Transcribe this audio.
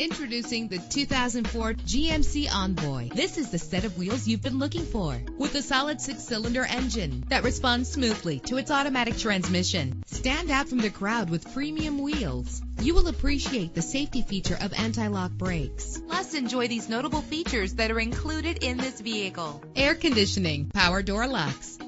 Introducing the 2004 GMC Envoy. This is the set of wheels you've been looking for with a solid six cylinder engine that responds smoothly to its automatic transmission. Stand out from the crowd with premium wheels. You will appreciate the safety feature of anti-lock brakes. Plus, enjoy these notable features that are included in this vehicle. Air conditioning, power door locks,